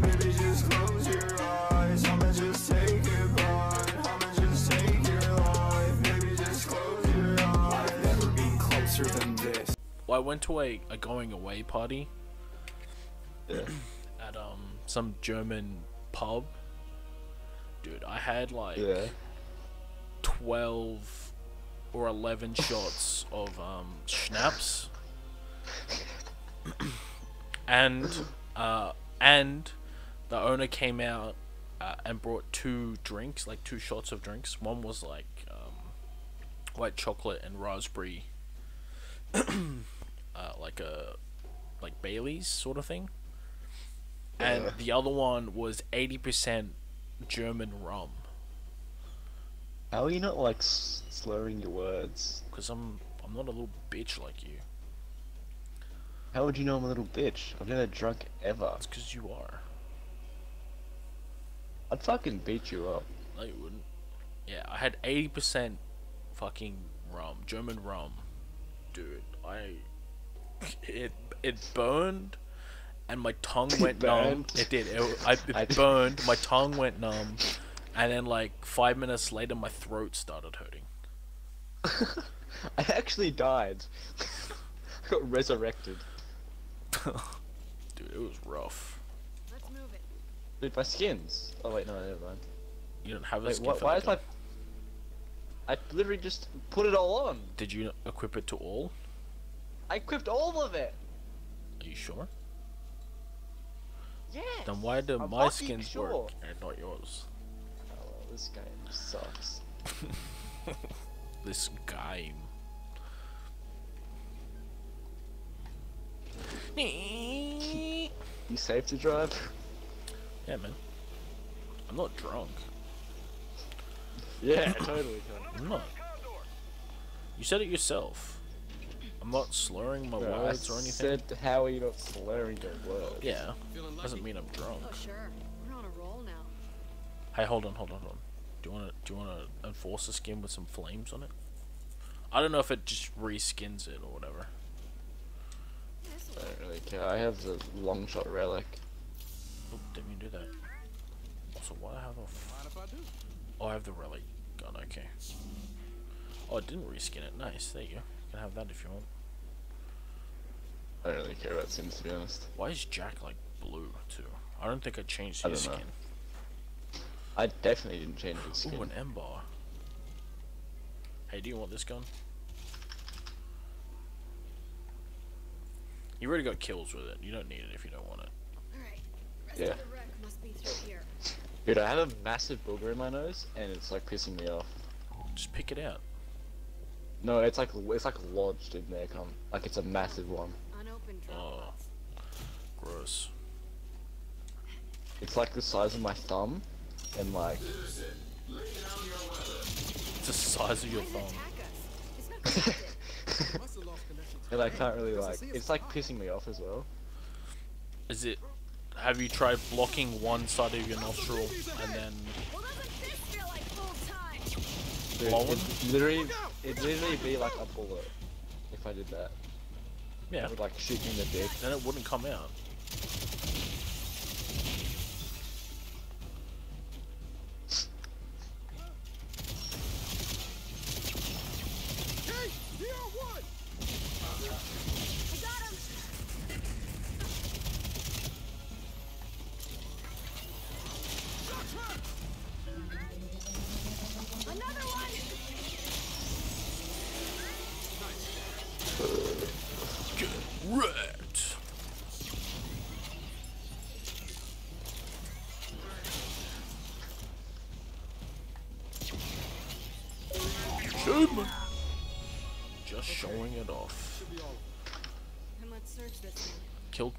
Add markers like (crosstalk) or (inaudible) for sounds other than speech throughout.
Baby, just close your eyes. I'ma just take it by. I'ma just take your life. Baby, just close your eyes. I've never been closer than this. Well, I went to a, a going away party Yeah. (clears throat) at um some German pub. Dude, I had like Yeah. 12 or 11 (laughs) shots of um, schnapps (clears throat) and uh, and the owner came out uh, and brought two drinks like two shots of drinks one was like um, white chocolate and raspberry (clears throat) uh, like a like Bailey's sort of thing and Yeah. the other one was 80% German rum How are you not like slurring your words? because I'm I'm not a little bitch like you. How would you know I'm a little bitch? I've never drunk ever. It's because you are. I'd fucking beat you up. No, you wouldn't. Yeah, I had eighty percent fucking rum, German rum, dude. I it it burned, and my tongue (laughs) went numb. It did. It, I, it (laughs) burned. (laughs) My tongue went numb, and then like five minutes later, my throat started hurting. I actually died. I got resurrected. Dude, it was rough. Let's move it. Dude, my skins. Oh wait, no, never mind. You don't have a Wait, skin why, for why that is my... I literally just put it all on. Did you equip it to all? I equipped all of it. Are you sure? Yes. Then why do I'm my skins sure. work and not yours? Oh, well, this game sucks. (laughs) This game. You safe to drive? Yeah, man. I'm not drunk. Yeah, totally. I'm not. You said it yourself. I'm not slurring my words or anything. said, how are you not slurring your words? Yeah, doesn't mean I'm drunk. Oh, sure. We're on a roll now. Hey, hold on, hold on, hold on. Do you wanna do you wanna enforce the skin with some flames on it? I don't know if it just reskins it or whatever. I don't really care. I have the long shot relic. Didn't mean to do that. Also, why do I have a? F- oh, I have the relic gun. Okay. Oh, it didn't reskin it. Nice. There you go. You can have that if you want. I don't really care about Sims to be honest. Why is Jack like blue too? I don't think I changed his don't know. skin. I definitely didn't change his skin. Ooh, an Embar. Hey, do you want this gun? You already got kills with it. You don't need it if you don't want it. Alright. Rest Yeah. of the wreck must be through here. Dude, I have a massive booger in my nose, and it's like pissing me off. Just pick it out. No, it's like it's like lodged in there, come like it's a massive one. Unopened drop Oh. box. Gross. It's like the size of my thumb, and like It's the size of your thumb. does it attack us? It's not (laughs) connected. and I can't really like. It's like oh. pissing me off as well. Is it? Have you tried blocking one side of your nostril and then? well, doesn't this feel like full time? Dude, Blowing? it literally, it literally be like a bullet if I did that. Yeah. It would like shoot me in the dick. Then it wouldn't come out.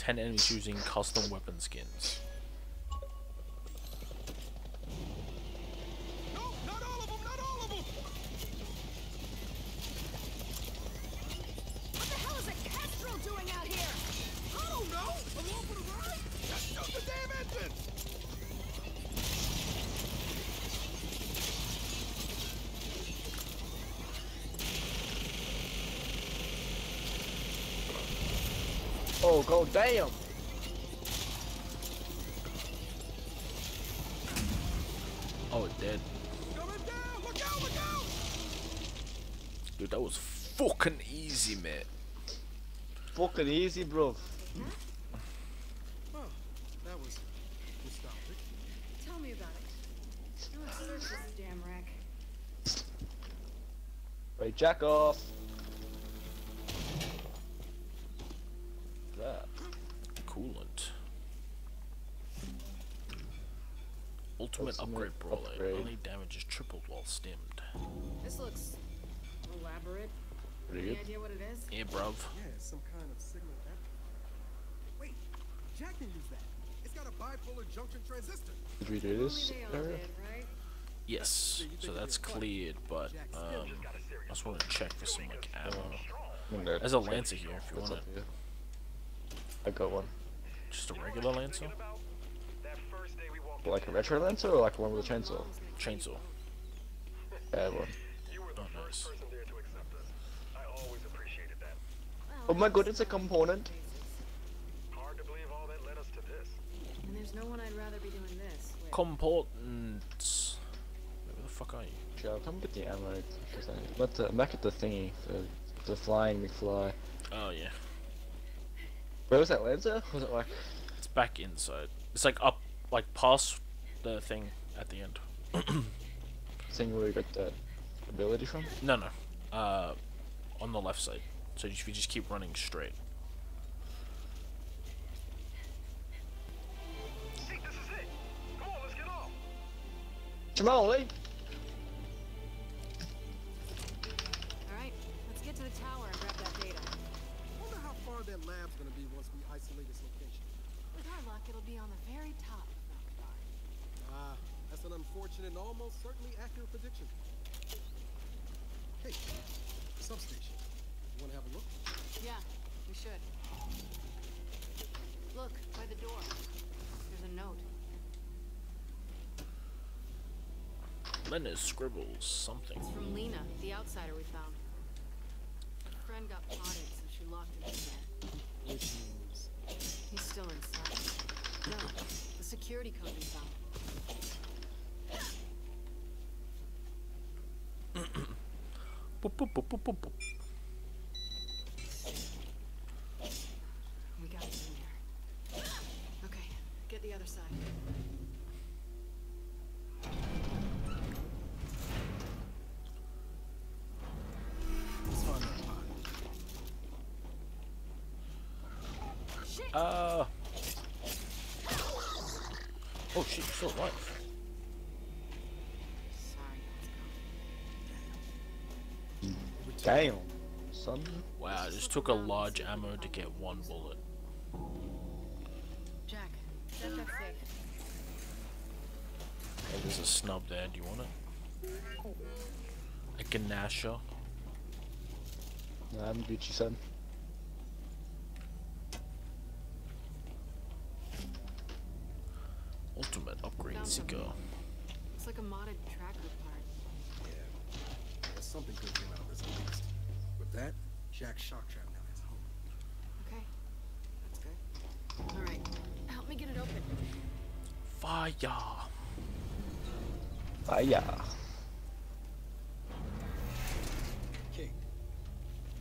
10 enemies using custom weapon skins. go, go, damn. Oh, dead. Down, look out, look out. Dude, that was fucking easy, man. Fucking easy, bro. Well, that was nostalgic. Tell me about it. Damn wreck. Right, jack off. Ultimate, Ultimate upgrade brawler. upgrade. Only damage is tripled while stemmed. This looks elaborate. Pretty Any idea what it is? Yeah, bruv. Yeah, it's some kind of signal app. Wait, Jack can use that. It's got a bipolar junction transistor. Did we do this? area? right? Yes, so that's cleared, but um, I just want to check for some like ammo. There's a lancer here if you want up it. I got one. Just a regular lancer, Like a retro lancer or like one with a chainsaw? chainsaw. Yeah, one. Oh, nice. Oh my god, it's a component. And there's no one I'd rather be doing this with. Components. Where the fuck are you? Joe, come get the ammo. Cause I, but the, I'm back at the thingy, the, the flying McFly. Oh yeah, Where was that lancer? Was it like it's back inside. It's like up, like pass the thing at the end. (clears throat) thing where you got that ability from? No, no. Uh, on the left side. So if you just keep running straight. Jamali! Alright, let's get to the tower and grab that data. Wonder how far that lab's gonna be once we isolate its location. With our luck, it'll be on the very top of Mount Kadar. Ah, that's an unfortunate and almost certainly accurate prediction. Hey, substation. You wanna have a look? Yeah, we should. Look, by the door. There's a note. Leonard scribbles something. It's from Lena, the outsider we found. Her friend got potted, so she locked him in there. Which means He's still inside. No, the security code we found. Boop, boop, boop, boop, boop, boop. We got it in there. Okay, get the other side. Uh. Oh shit, still alive. Damn. Son. Wow, I just took a large ammo to get one bullet. Jack, set that safe. Hey, there's a snub there. Do you want it? A Gnasher. Nah, I'm Gucci son. Ultimate upgrade Found something. Zika. Looks like a modded tracker part. Yeah. Well, something good came out of this at least. With that, Jack's shock trap now has home. Okay, that's good. All right, help me get it open. Fire. Fire. King,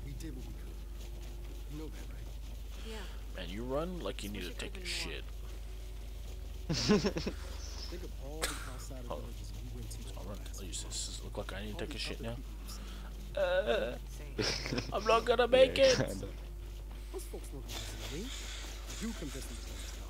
we did what we could. You know that, right? Yeah, Man, you run like you need to take a shit. Think of all the outside (laughs) villages we went to. I'll run. last I'll use this. Does it look like I need all to take the a shit other now? people who said, say. I'm not gonna make Yeah, it. kinda. Those folks won't listen to me. Eh? You convince them to turn this down.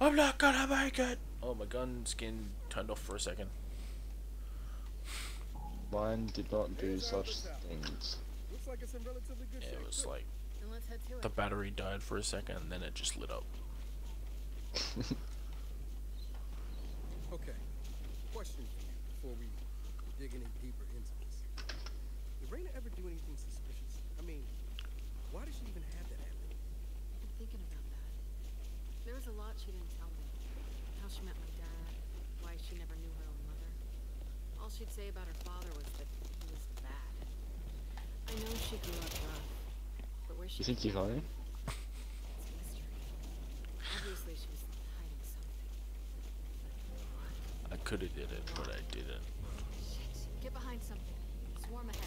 I'm not gonna make it. Oh, my gun skin turned off for a second. Mine did not do such things. Like it's in relatively good Yeah, it was like Then let's head to the battery died for a second and then it just lit up. (laughs) Okay. Question for you before we dig any deeper into this. Did Reyna ever do anything suspicious? I mean, why did she even have that amulet? I've been thinking about that. There was a lot she didn't tell me. How she met my dad, why she never knew her own mother. All she'd say about her father was that he was bad. I know she grew up rough, but where she you think he's hiding? I could have did it, but I didn't. Shit. Get behind something. Swarm ahead.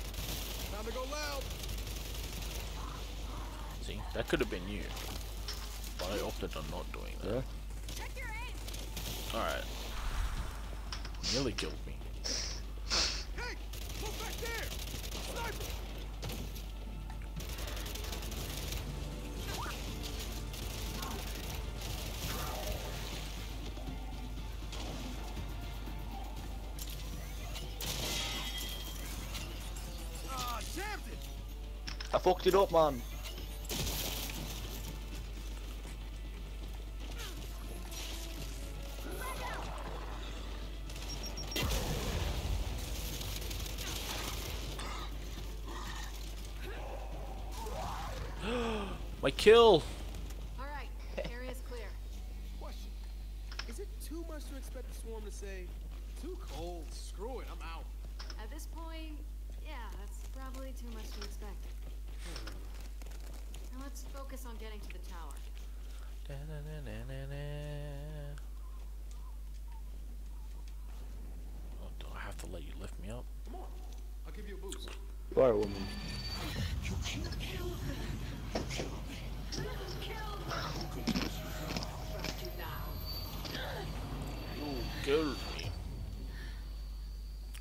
Time to go loud. See, that could have been you, but I opted on not doing that. Yeah. All right. Nearly killed me. I fucked it up, man. (gasps) My kill! All right. Area's clear. Question. Is it too much to expect the swarm to say, too cold, screw it, I'm out? At this point, yeah, that's probably too much to expect. Now let's focus on getting to the tower. Oh, do I have to let you lift me up? Come on, I'll give you a boost. Fire woman. You me.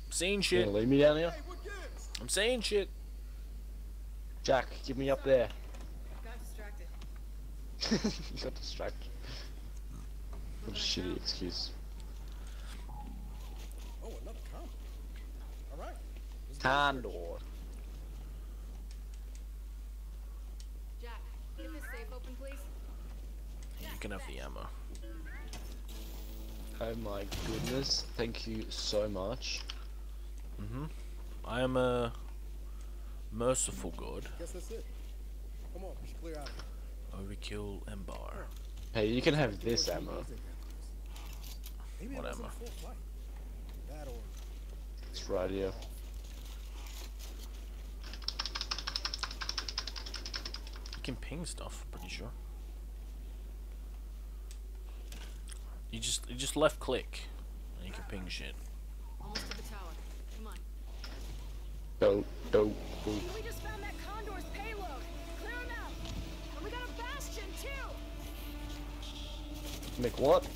I'm saying shit. gonna leave me down here? Hey, what gives? I'm saying shit. Jack, get me up there. (laughs) Got distracted. (laughs) you got distracted. What a shitty excuse. Oh, another combo. All right. let's do this Condor. Jack, get this safe open, please. You can have the ammo. Oh my goodness. Thank you so much. Mm-hmm. I am a merciful god. Guess that's it. Come on, we should clear out. Overkill and bar. Hey, you can have this ammo. What wasn't ammo? full flight. That or It's right here. You can ping stuff, pretty sure. You just you just left click and you can ping shit. Almost to the tower. Come on. Dope, dope, dope. We just found that Condor's payload. Clear him out. And we got a Bastion too. Make what?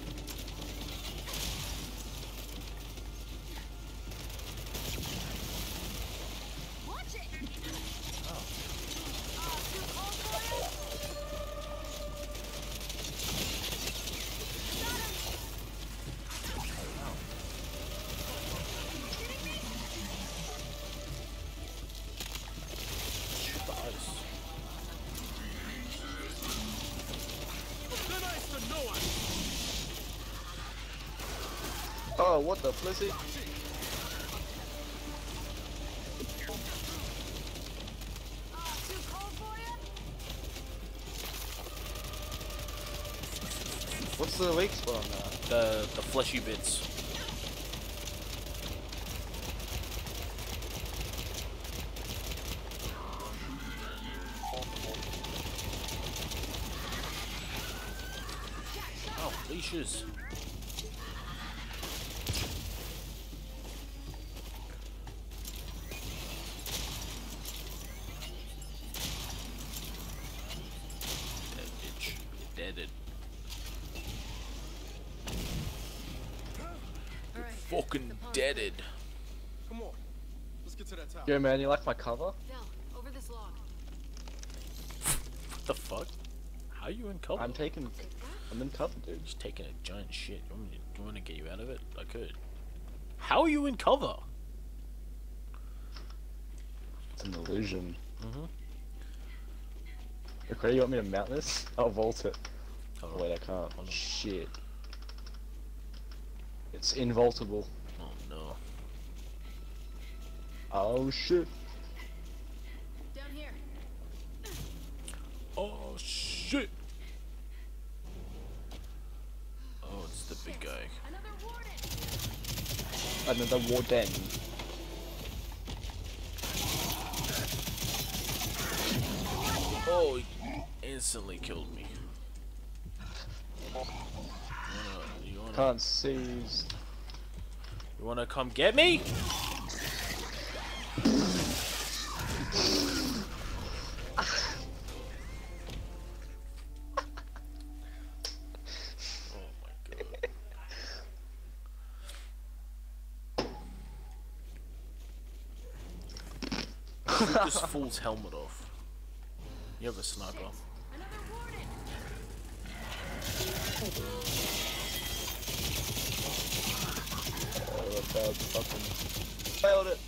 What the flizzy? Too cold for you? What's the weak spot on that? The the fleshy bits. Oh, leashes. Dead bitch. Deaded. All right. Fucking The pond's deaded. Come on. Let's get to that tower. Yo, man, you like my cover? Del, over this log. What the fuck? How are you in cover? I'm taking. I'm in cover, dude. just taking a giant shit. You want, me to, you want to get you out of it? I could. How are you in cover? It's an illusion. Mm-hmm. Okay, you want me to mount this? I'll vault it. Oh, wait, I can't. Hold on. Shit. It's invaultable. Oh. Shit. Down here. Oh shit. Oh, it's the big guy. Another warden. Another warden. Oh, he instantly killed me. You wanna, you wanna, Can't seize. You wanna come get me? This fool's helmet off. You have a sniper. Oh, that fucking... Failed it!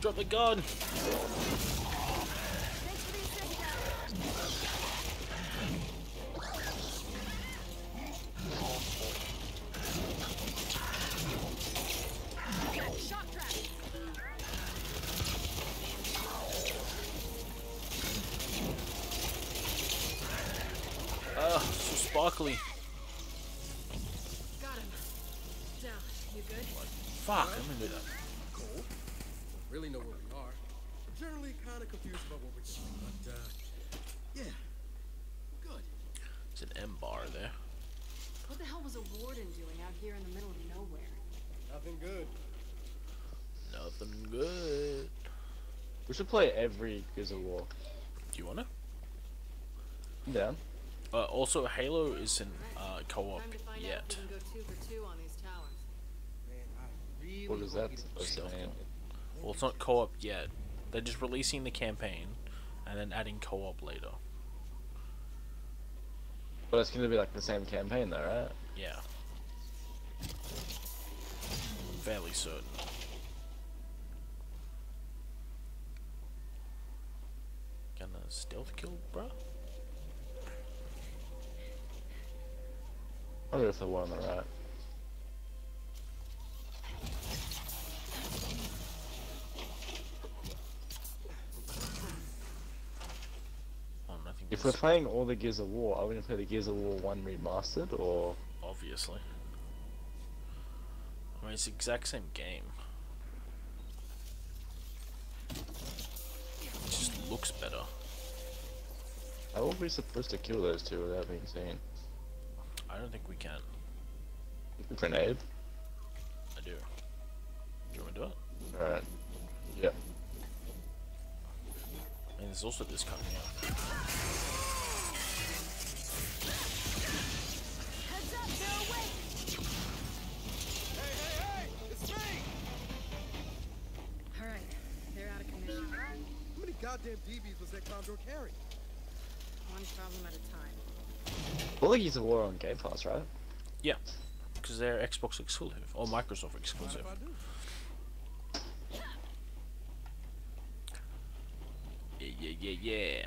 Drop the gun! Shock trap! Ah, so sparkly. Got him. Down. You good? Fuck, I'm gonna do that. Cool. Don't really know where we are. Generally kind of confused about what we're doing, but, uh, yeah. Good. There's an Embar there. What the hell was a warden doing out here in the middle of nowhere? Nothing good. Nothing good. We should play every Gears of War. Do you wanna? I'm down. Uh, also, Halo isn't uh, co-op Time to find out yet. we can go two for two on these towers. Man, I really What is that we didn't supposed to Stealth mean? Well, it's not co-op yet. They're just releasing the campaign and then adding co-op later. But it's gonna be like the same campaign though, right? Yeah. I'm Fairly certain. Gonna stealth kill, bruh? Oh, there's the one on the right. If we're playing all the Gears of War, are we gonna play the Gears of War 1 remastered or obviously. I mean, it's the exact same game. It just looks better. How are we supposed to kill those two without being seen? I don't think we can. Grenade? I do. Do you want to do it? Alright. Yeah. And there's also this coming out. Heads up, they're awake! Hey, hey, hey! It's me! Alright, they're out of commission. How many goddamn DBs was that Condor carrying? One problem at a time. All the Gears of War on Game Pass, right? Yeah, because they're Xbox exclusive or Microsoft exclusive. if I do? Yeah, yeah, yeah,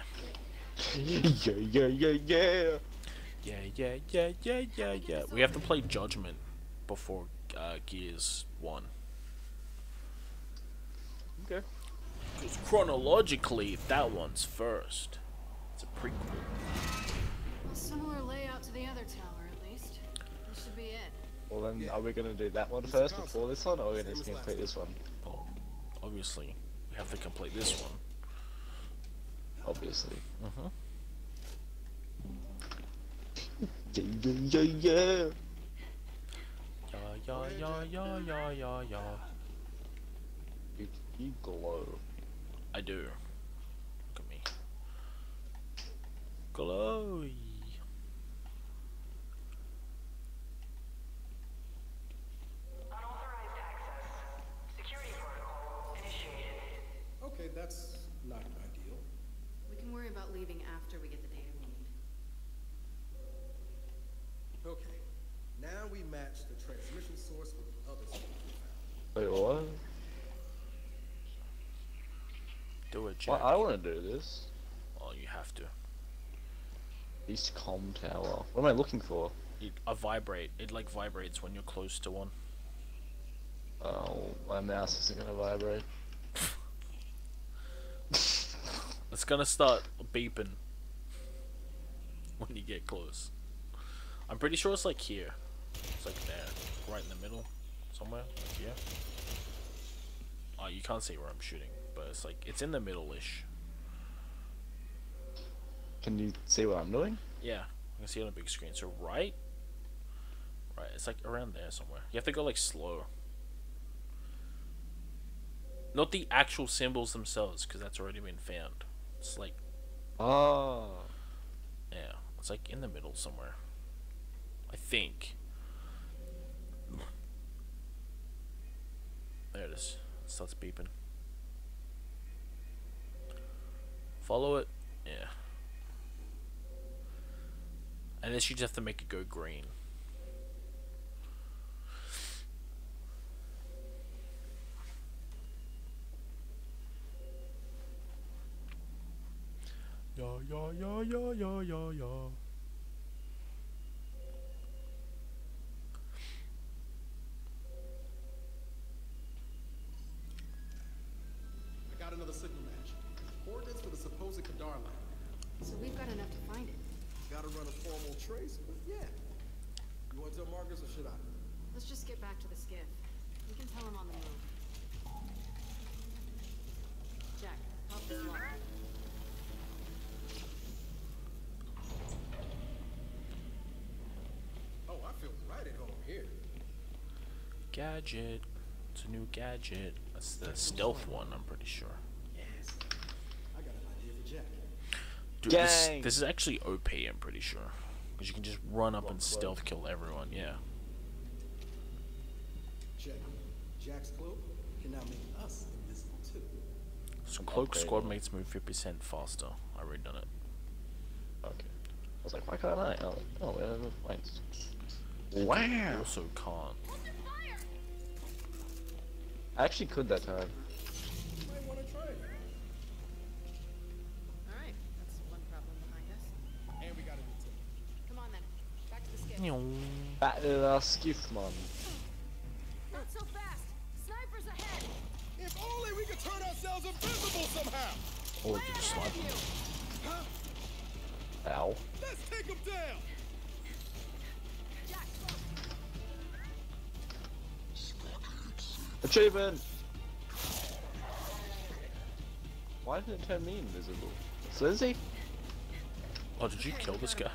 yeah, yeah, yeah, yeah. yeah, yeah, yeah, yeah, yeah, yeah. We have to play Judgment before uh, Gears One. Okay. Because chronologically, that one's first. It's a prequel. A similar layout to the other tower, at least. This should be it. Well then, Yeah. are we gonna do that one It's first before this one, or are we gonna just complete this one? Well, obviously, we have to complete this one. Obviously. Uh-huh. (laughs) Yeah, yeah, yeah, yeah. Yeah, yeah, yeah, yeah, yeah, yeah, yeah. You, you glow. I do. Look at me. Glowy. Unauthorized access. Security protocol initiated. Okay, that's not ideal. We can worry about leaving after we get the data we need. Okay, now we match the transmission source with the other source we found. Wait, what? Do it, Well, Jack. I want to do this. Well, you have to. East Com Tower. What am I looking for? It, a vibrate. It like vibrates when you're close to one. Oh, my mouse isn't gonna vibrate. (laughs) It's gonna start beeping when you get close. I'm pretty sure it's like here. It's like there, right in the middle, somewhere like here. Oh, you can't see where I'm shooting, but it's like it's in the middle-ish. Can you see what I'm doing? Yeah, I can see it on the big screen. So right, right, it's like around there somewhere. You have to go like slow. Not the actual symbols themselves, because that's already been found. It's like, Oh. yeah, it's like in the middle somewhere. I think. There it is. It starts beeping. Follow it. Yeah. And then you just have to make it go green. Yeah, yeah, yeah, yeah, yeah, yeah, yeah. Gadget. It's a new gadget. That's the stealth one, I'm pretty sure. Yes. I got an idea for Jack. Dude, this, Gang. this is actually OP, I'm pretty sure. Because you can just run up and stealth kill everyone, yeah. Check. Jack's cloak can now make us invisible too. So Cloak upgrade Squad mates move 50% faster. I already done it. Okay. I was like, why can't I? Oh, oh where are the points? Wow. You also can't. I actually could that time. Might want to try it. Alright, that's one problem behind us. And we got a new tip. Come on then. Back to the skiff. Back to the skiff, man. Not so fast! Snipers ahead! If only we could turn ourselves invisible somehow. Oh, or you can just slap them. Huh? Ow. Let's take them down. Achievement! Why did it turn me invisible? It's Lizzie? Oh, did you kill this guy?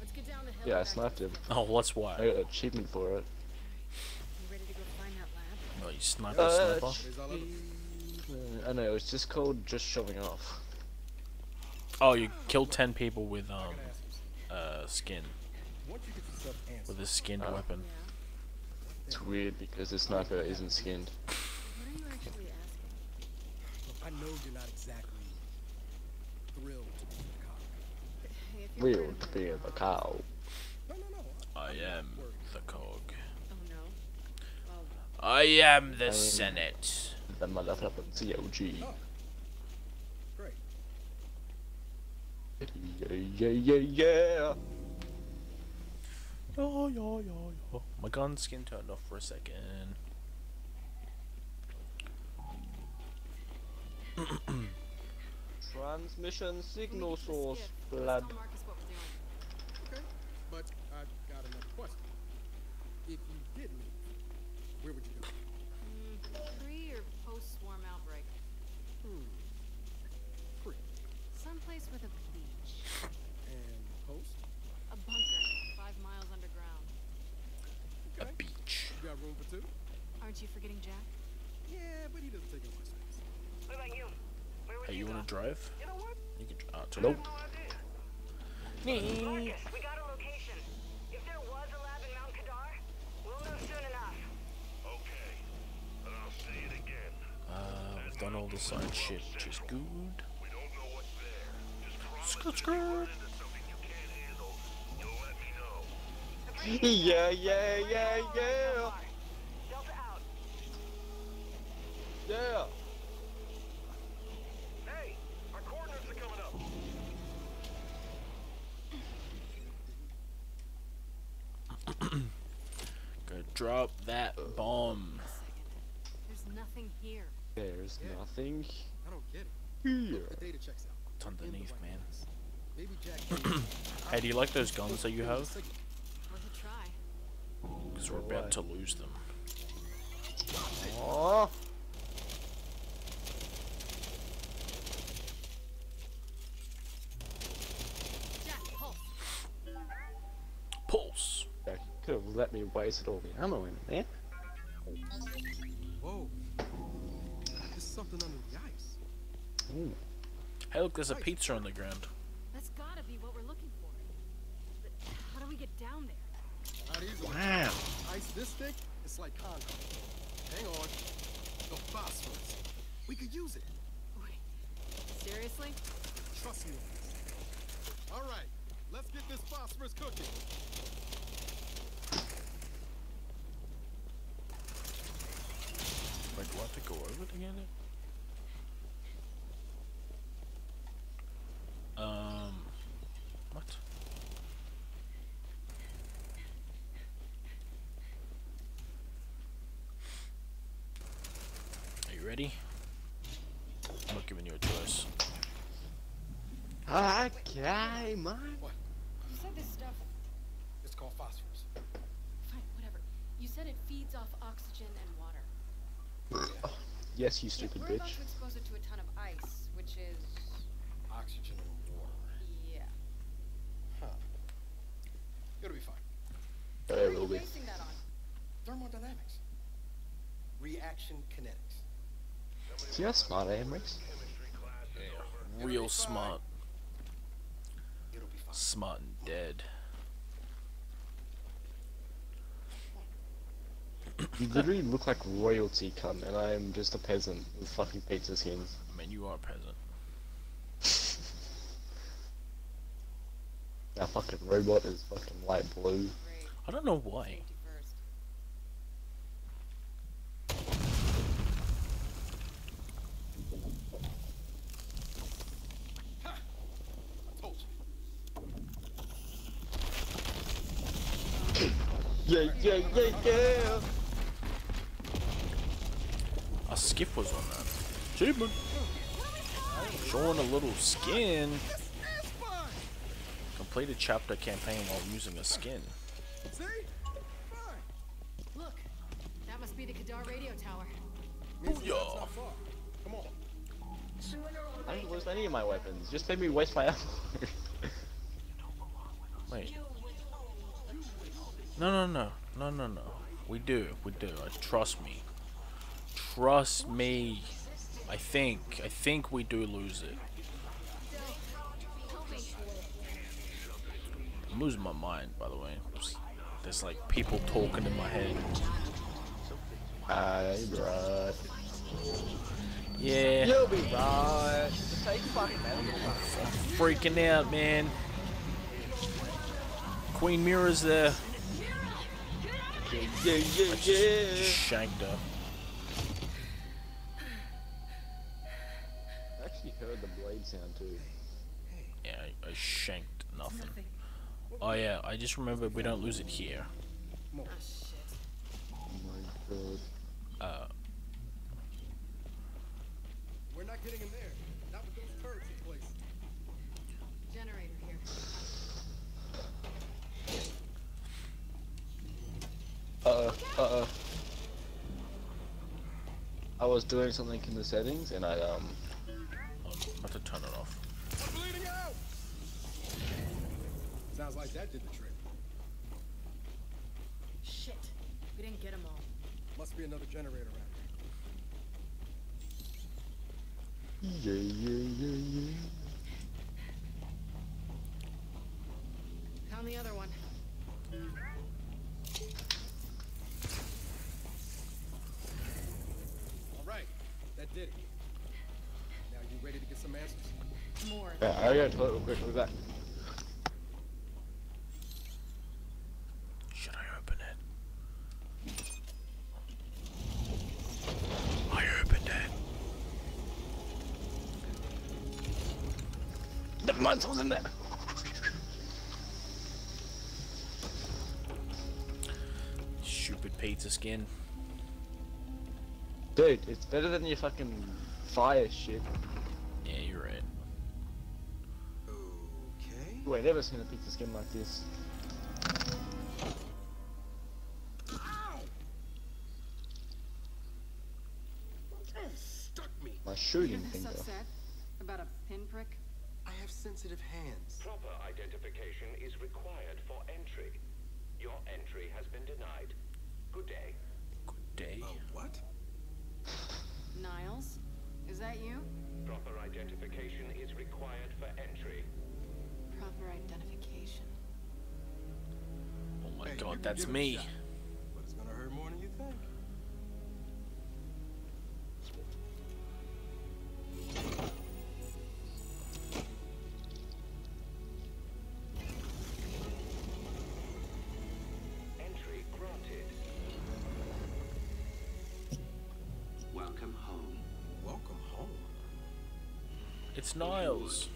Let's get down the hill. Yeah, I and sniped him. Oh, that's why. I got an achievement for it. You ready to go find that lab? Oh, you sniper Uh, sniper? What is all Uh, I know, it's just called just showing off. Oh, you killed 10 people with, um, I gotta ask you something. uh, skin. Once you get yourself answered, With a skinned Oh. weapon. Yeah. It's weird because the sniper isn't skinned. What are you actually asking? I know you're not exactly thrilled to be the COG. Hey, if you're Weird worried to be your the mom- cow. No, no, no. I I'm not am worried. the cog. Oh no. Well, I am the I mean- Senate. The motherfucking COG. Oh, great. Yeah, yeah, yeah, yeah. Oh, yeah, yeah, yeah. My gun skin turned off for a second. (coughs) Transmission signal get to the source, skiff, blood. Let's tell Marcus what we're doing. Okay, but I've got another question. If you did leave, where would you go? Mm, pre or post swarm outbreak? Hmm. Pre. Someplace with a beach. And post? A bunker, five miles underground. A Okay. beach. You got room for two? Aren't you forgetting Jack? Yeah, but he doesn't take up much space. What about you? Where would Hey, you go? wanna drive? You know what? You can. Uh, to Nope. No idea. Marcus, we got a location. If there was a lab in Mount Kadar, we'll know soon enough. Okay, and I'll say it again. Uh, we've done all the side shit, which is good. We don't know what's there. Just promise Skirt, if you run skirt. into something you can't handle, you'll let me. (laughs) Yeah, yeah, yeah, yeah. Delta out. Yeah. Hey, our coordinates are coming up. (coughs) Go drop that bomb. There's nothing here. There's Yeah. nothing I don't get it. here. The data checks out. It's We're the underneath, man. Maybe Jack (coughs) Hey, do you like those guns that you have? Worth a try. Because we're about to lose them. Oh. Jack, pulse. Pulse. Yeah, could have let me waste all the ammo in there. Whoa. There's something under the ice. Ooh. Hey, look, there's a pizza on the ground. That's gotta be what we're looking for. But how do we get down there? Not easily. Wow. Ice this thick, it's like concrete. Hang on. The phosphorus. We could use it. Wait, seriously? Trust me. All right, let's get this phosphorus cooking. I have to go over to get? Um, what? Are you ready? I'm not giving you a choice. Okay, man. You said this stuff. It's called phosphorus. Fine, whatever. You said it feeds off oxygen and water. Yes, you stupid we're bitch. about to expose it to a ton of ice, which is Oxygen and water. yeah. Huh. It'll be fine. What it are will you be. basing that on? Thermodynamics. Reaction kinetics. See how smart I am, Rex? Real smart. It'll be fine. Smart and dead. You literally look like royalty, cunt, and I am just a peasant with fucking pizza skins. I mean, you are a peasant. (laughs) That fucking robot is fucking light blue. I don't know why. Safety first. I told you. Yeah, yeah, yeah, yeah. A skiff was on that. Achievement. Showing a little skin. This is fine. Complete a chapter campaign while using a skin. See? Fine. Look, that must be the Kadar radio tower. Means the Booyah. not far. Come on. I didn't lose any of my weapons. Just made me waste my ammo. (laughs) Wait. No, no, no, no, no, no. We do, we do. Uh, trust me. Trust me. I think, I think we do lose it. I'm losing my mind, by the way. There's, like people talking in my head. Aye, right. Yeah, You'll be right. Just take fucking medical. freaking out, man. Queen Mira's there. Yeah, yeah, yeah, yeah. Shanked her. Heard the blade sound too. Yeah, I, I shanked nothing. Nothing. Oh yeah, I just remember we don't lose it here. Oh my god. Uh, We're not getting in there. Not with those turrets in place. Generator here. Uh, uh, I was doing something in the settings and I, um, I'm about to turn it off. I'm bleeding out. Sounds like that did the trick. Shit. We didn't get them all. Must be another generator around yeah, here. yeah, yeah, yeah. Found the other one. All right, that did it. Now you ready to get some answers? More. Yeah, I gotta go to toilet real quick, we'll be back. Should I open it? I opened it. Never mind, in there. Stupid pizza skin. Dude, it's better than your fucking fire shit. Okay. You ain't never seen a pizza skin like this. Ow! Stuck me. My shooting You're this finger. upset about a pinprick? I have sensitive hands. Proper identification is required for entry. Your entry has been denied. Good day. Good day. Oh, what? Niles? Is that you? Proper identification is required for entry. Proper identification. Oh my Hey, god, that's give it a me. shot, But it's gonna hurt more than you think. Entry granted. Welcome home. Welcome home. It's Niles. Follow me.